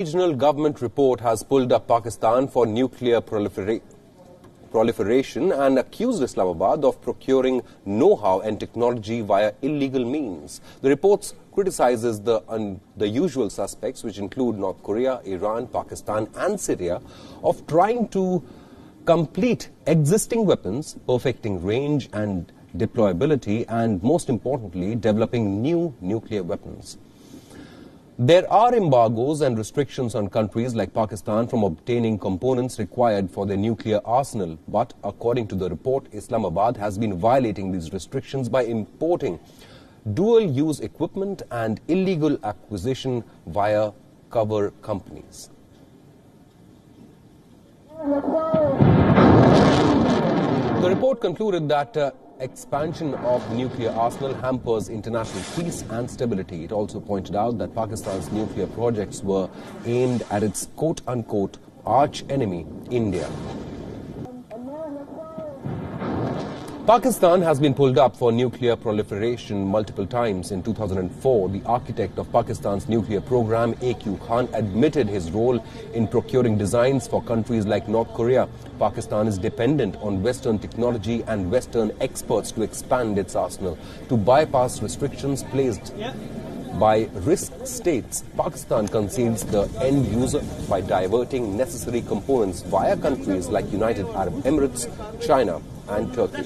Regional government report has pulled up Pakistan for nuclear prolifera proliferation and accused Islamabad of procuring know-how and technology via illegal means. The report criticizes the, the usual suspects, which include North Korea, Iran, Pakistan and Syria, of trying to complete existing weapons, perfecting range and deployability, and most importantly, developing new nuclear weapons. There are embargoes and restrictions on countries like Pakistan from obtaining components required for their nuclear arsenal. But according to the report, Islamabad has been violating these restrictions by importing dual-use equipment and illegal acquisition via cover companies. The report concluded that uh, expansion of nuclear arsenal hampers international peace and stability. It also pointed out that Pakistan's nuclear projects were aimed at its quote-unquote arch enemy, India. Pakistan has been pulled up for nuclear proliferation multiple times. In 2004, the architect of Pakistan's nuclear program, AQ Khan, admitted his role in procuring designs for countries like North Korea. Pakistan is dependent on Western technology and Western experts to expand its arsenal. To bypass restrictions placed by risk states, Pakistan conceals the end user by diverting necessary components via countries like United Arab Emirates, China and Turkey.